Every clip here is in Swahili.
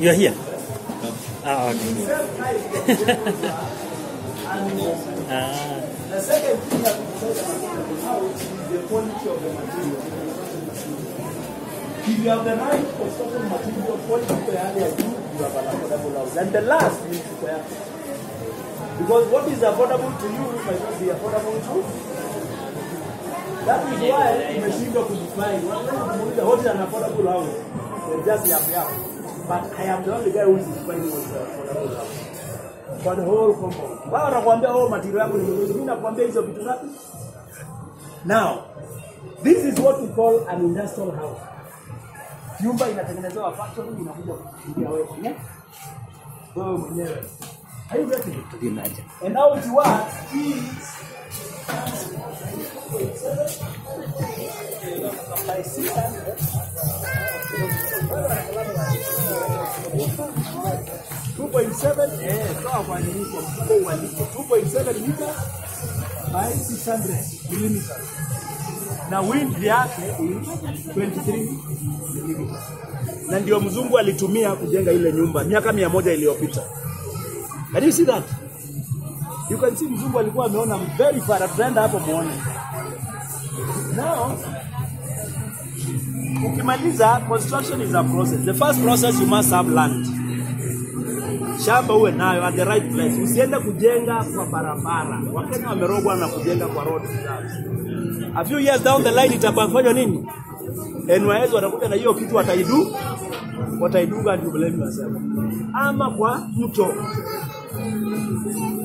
You are here? Ah, okay. ah, The second thing that we said about the house is the quality of the material. If you have the right construction material, quality kwa hali ya you have an affordable house. And the last is square. Because what is affordable to you might not be affordable to you. That is why tumeshindwa kudefine. Wanamuuliza what is an affordable house? They just yap yap. But I am the only guy who is defining what is an affordable house for the whole compound. Wao wanakuambia oh, material yangu ni mzuri. Mimi nakwambia hizo vitu ngapi? Now, this is what we call an industrial house. Nyumba inatengenezewa factory inakuja kukimbia wewe. Wewe mwenyewe. Are you getting it? And now it works is two point seven eh, sawa kwa nini kwa mfuko uandike 2.7 meters by 600 millimeters na wind yake 23 millimeters na ndio mzungu alitumia kujenga ile nyumba miaka mia moja iliyopita. Can you see that? You can see mzungu alikuwa ameona very far, tutaenda hapo muone. Now, ukimaliza construction is a process. The first process you must have land shamba uwe nayo at the right place. Usiende kujenga kwa barabara. Wakenya wamerogwa na kujenga kwa road. A few years down the line itakafanywa nini? NYS watakuja na hiyo kitu wataidu wataiduga and you blame yourself. Ama kwa mto.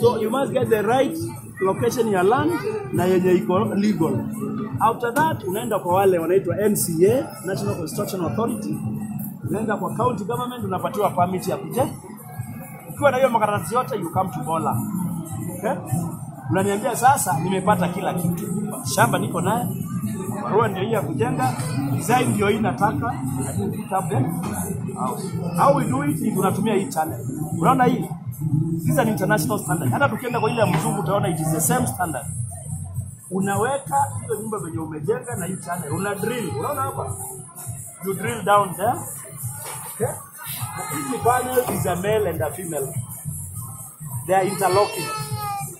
So you must get the right location ya land na yenye iko legal. After that unaenda kwa wale wanaitwa NCA, National Construction Authority. Unaenda kwa county government unapatiwa permit ya kujenga ukiwa na hiyo makaratasi yote you come to Bola. Okay? Unaniambia sasa nimepata kila kitu. Shamba niko naye. Barua ndio hii ya kujenga. Design ndio hii nataka. House. How we do it tunatumia hii channel. Unaona hii? These are international standard. Hata tukienda kwa ile ya mzungu utaona it is the same standard. Unaweka hiyo nyumba venye umejenga na hii channel. Una drill. Unaona hapa? You drill down there. Okay? Hizi panel is a male and a female. They are interlocking.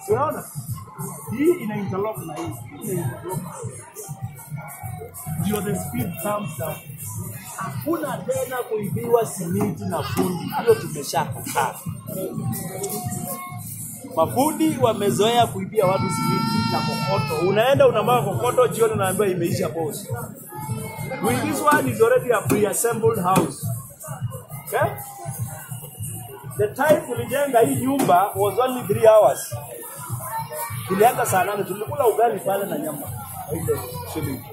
Unaona? Hii ina interlock na hii. Ina. Ndio the speed comes down. Hakuna tena kuibiwa simiti na fundi. Hiyo tumeshakataa. Mafundi wamezoea kuibia watu simiti na kokoto. Unaenda unamwaga kokoto, jioni unaambiwa imeisha boss. This one is already a pre-assembled house. Okay? The time tulijenga hii nyumba was only 3 hours. Tulianza saa nane, tulikula ugali pale na nyama. Shilingi.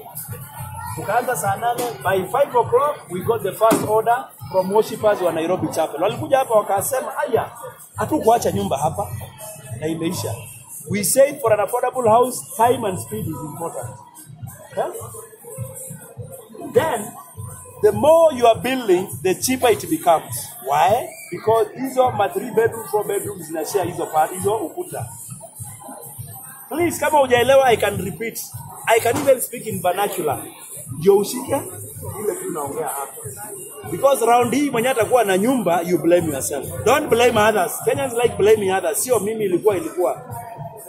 Tukaanza saa nane, by 5 o'clock we got the first order from worshipers wa Nairobi Chapel. Walikuja hapa wakasema, aya, hatukuacha nyumba hapa na imeisha. We said for an affordable house, time and speed is important. Okay? Then the more you are building, the cheaper it becomes. Why? Because hizo ma 3 bedroom, 4 bedrooms zinashare hizo part, hizo ukuta. Please, come kama hujaelewa, I can repeat. I can even speak in vernacular. Ndio ushike ile tu naongea hapa. Because round hii mwenye atakuwa na nyumba, you blame yourself. Don't blame others. Kenyans like blaming others. Sio mimi ilikuwa ilikuwa.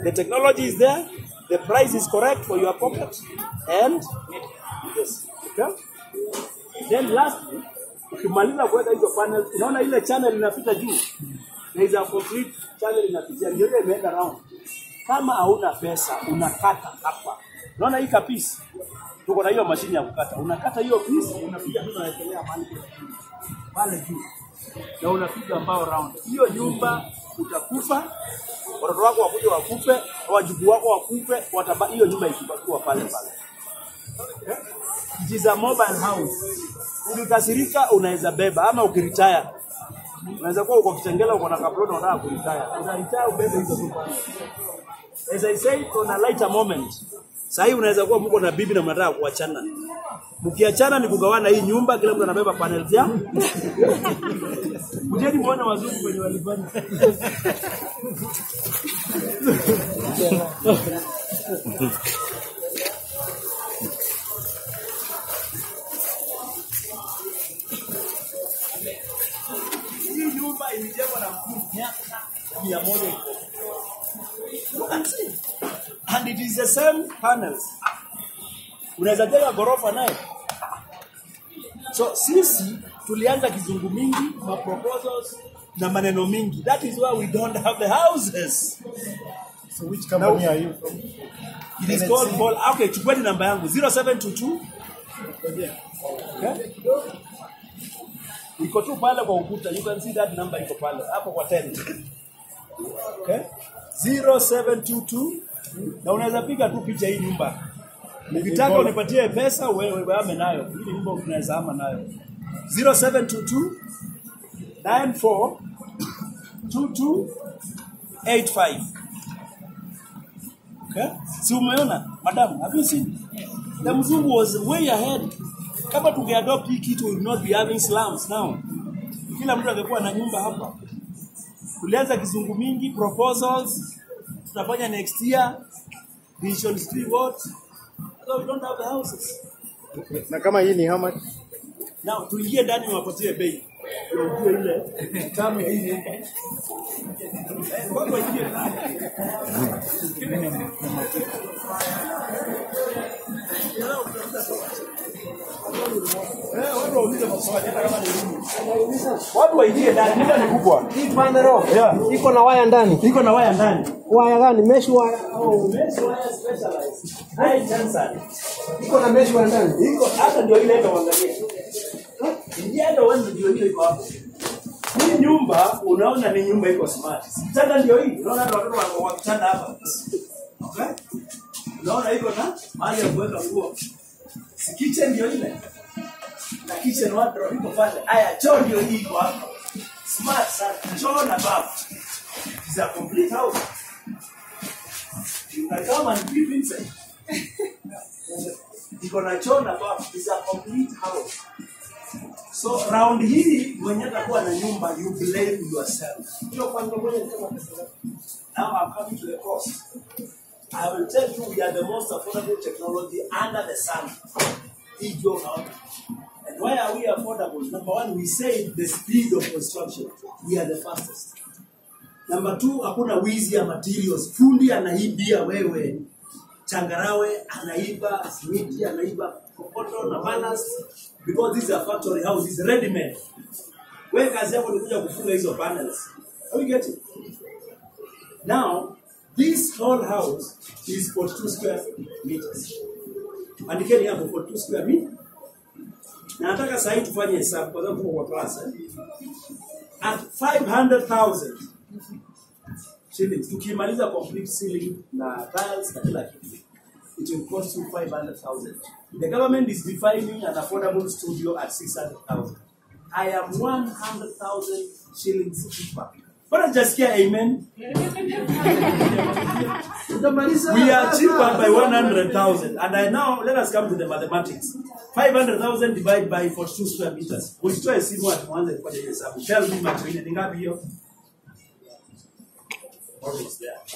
The technology is there. The price is correct for your pocket. And yes. Okay? Then lastly, ukimaliza kuweka hizo panel, unaona ile channel inapita juu. There is a complete channel inapitia, ndio ile imeenda round. Kama hauna pesa, unakata hapa. Unaona hii kapisi? Tuko na hiyo mashine ya kukata. Unakata hiyo piece, unapiga tu unawekelea pale pale juu. Na unapiga mbao round. Hiyo nyumba utakufa, watoto wako wakuja wakufe, wajukuu wako wakufe, wataba hiyo nyumba ikibakiwa pale pale. It is a mobile house. Ukikasirika unaweza beba ama ukiritaya Unaweza kuwa uko Kitengela uko na kaploti unataka kuritaya unaritaya ubebe hizo tu. As I say kuna lighter moment, sahii unaweza kuwa mko na bibi na mnataka kuachana. Mkiachana ni kugawana hii nyumba, kila mtu anabeba panel ya mjeni muone wazungu kwenye walifanya. Look at it. And it is the same panels. Unaweza jenga ghorofa naye. So sisi tulianza kizungu mingi, ma proposals na maneno mingi. That is why we don't have the houses. So which company are you from? It is called call. Okay, chukueni namba yangu 0722 Okay? Iko tu pale kwa ukuta. You can see that number iko pale. Hapo kwa 10. Okay? 0722 na unaweza piga tu picha hii nyumba. Ukitaka unipatie pesa wewe wewe nayo. Hii nyumba unaweza ama nayo. 0722 94 2285. Okay? Si umeona madam, have you seen? The mzungu was way ahead. Kama tungeadopt hii kitu we not be having slums now. Kila mtu angekuwa na nyumba hapa. Tulianza kizungu mingi proposals tutafanya next year. Vision three what. So we don't have the houses. Na kama hii ni how much? now tuingie ndani wapatie bei. Ndio ujue ile. Kwa hii watu waingie ndani. Ndani, kubwa. Hii pande roho Yeah. iko na waya ndani. Iko na waya ndani. Waya gani? Mesh wire au Mesh wire specialized. High tensile. iko na mesh wire ndani? iko hata ndio ile ndio uangalie. Ndio ndio wewe ndio hiyo iko hapo. Hii nyumba unaona ni nyumba iko smart. Kitanda ndio hii. Unaona watoto wako kwa kitanda hapa. Okay? Unaona iko na mahali ya kuweka nguo. Kitchen ndio ile. Na kitchen wardrobe iko pale. Aya choo ndio hii hapa. Smart sana. Choo na bath. It's a complete house. You can come and live inside. iko na choo na bafu is a complete house so round hii mwenye atakuwa na nyumba you blame yourself Hiyo kwanza ngoja niseme pesa now i'm coming to the cost i will tell you we are the most affordable technology under the sun ndio unaona and why are we affordable number one we save the speed of construction we are the fastest Number two, hakuna wizi ya materials. Fundi anaibia wewe, changarawe anaiba, simiti anaiba, kokoto na ballast because this is a factory house, it's ready made. Wewe kazi yako ni kuja kufunga hizo panels. Are you getting? Now, this whole house is 42 square meters. Andikeni hapo 42 square meter. Na nataka sasa hii tufanye hesabu kwa sababu tuko kwa class. Eh? At 500,000 shillings tukimaliza complete ceiling na tiles na kila kitu it will cost you 500,000 the government is defining an affordable studio at 600,000 i am 100,000 shillings cheaper Bwana hujasikia amen? We are cheaper by 100,000 and I now let us come to the mathematics. 500,000 divided by 42 square meters. Usitoe simu atuanze kufanya hiyo hesabu tell me material ni ngapi hiyo is that?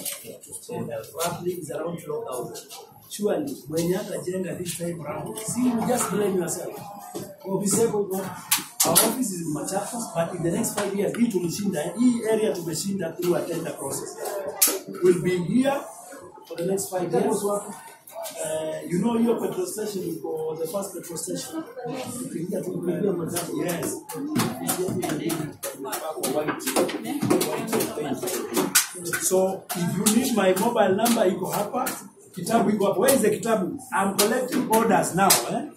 So, uh, roughly is around 12,000. Surely, when you have jenga this time around, see, you just blame yourself. To, our office is in Machakos, but in the next five years, hii tulishinda, hii area to tumeshinda through a tender process. We'll be here for the next five years. Uh, you know your petrol station is for the first petrol station. Ukiingia tu kuingia Machakos. Yes. White, white paint. So if you need my mobile number iko hapa, kitabu iko hapa. Where is the kitabu? I'm collecting orders now, eh?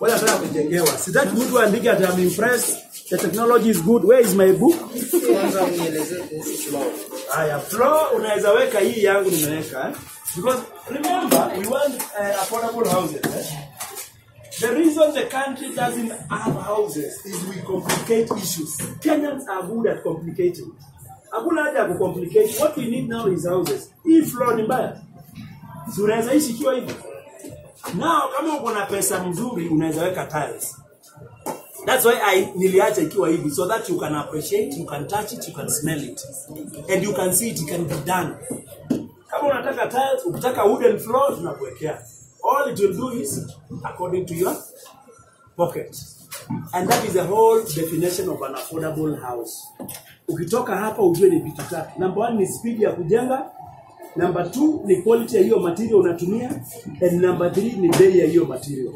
Wala nataka kujengewa. Sitaki mtu aandike ati I'm impressed. The technology is good. Where is my book? unielezee kuhusu flow. Haya, unaweza weka hii yangu nimeweka eh? Because remember we want uh, affordable houses eh? The reason the country doesn't have houses is we complicate issues. Kenyans are good at complicating. Hakuna haja ya kucomplicate. What we need now is houses. Hii floor ni mbaya. Si unaweza ishi ikiwa hivi. Now kama uko na pesa mzuri unaweza weka tiles. That's why I niliacha ikiwa hivi so that you can appreciate, you can touch it, you can smell it. And you can see it, it can be done. Kama unataka tiles, ukitaka wooden floor tunakuwekea. All it will do is according to your pocket. And that is the whole definition of an affordable house. Ukitoka hapa ujue ni vitu tatu. Number one ni speed ya kujenga. Number two ni quality ya hiyo material unatumia. And number three ni bei ya hiyo material.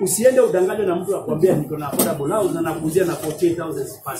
Usiende udanganywe na mtu akwambia niko na affordable house na nakuuzia na 48000 per